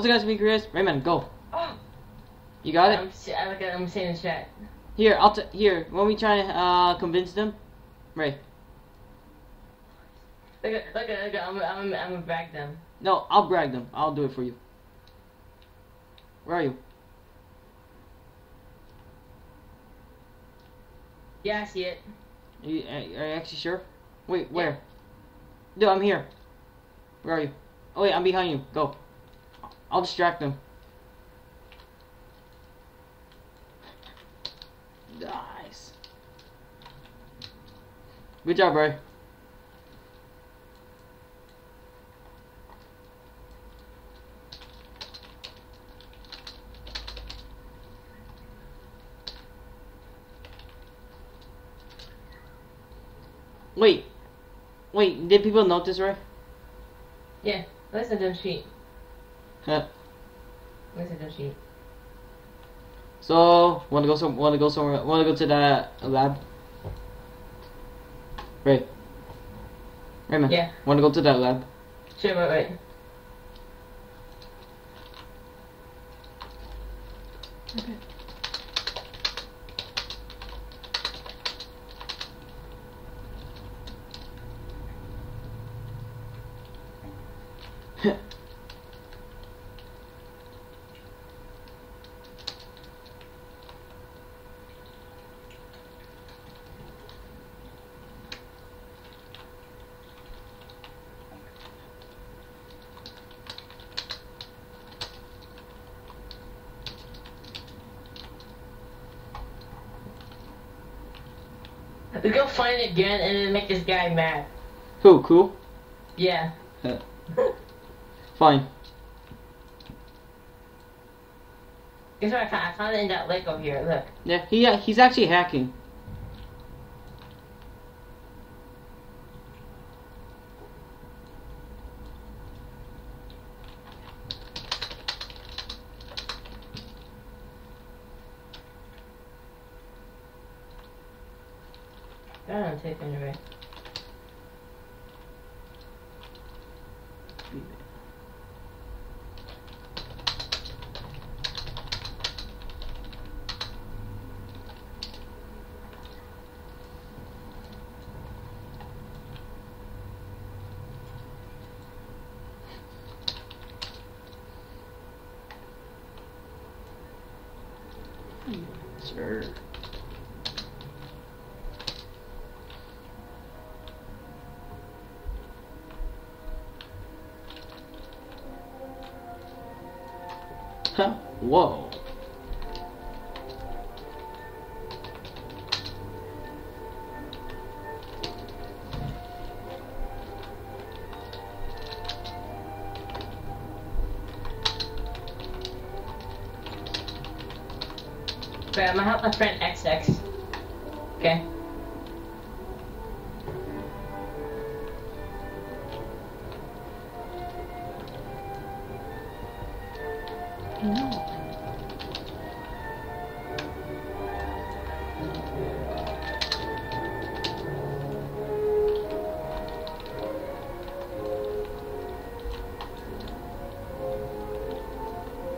What's it guys, me Chris? Raymond, go. Oh, You got it? I'm, s- I like I'm saying in chat. Here, I'll t- here. When we try to uh, convince them, Ray. Look at, look at, look at, I'm, I'm, I'm gonna brag them. No, I'll brag them. I'll do it for you. Where are you? Yeah, I see it. Are you, are you actually sure? Wait, where? Dude, I'm here. Where are you? Oh wait, I'm behind you. Go. I'll distract them. Nice. Good job, bro. Wait. Wait, did people notice, right? Yeah, listen to them sheet. Huh. Listen to them sheet. So, wanna go some? Wanna go somewhere? Wanna go to that lab? Ray. Raymond. Yeah. Wanna go to that lab? Sure, wait, wait. We go find it again and then make this guy mad. Who? Cool. Yeah. Fine. Guess what I found? I found it in that lake over here. Look. Yeah, he uh, he's actually hacking. I don't take anyway. Sure. Whoa. Wait, I'm gonna help my friend XX. Okay.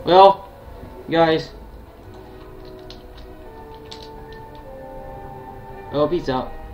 Well, guys. Oh, peace out.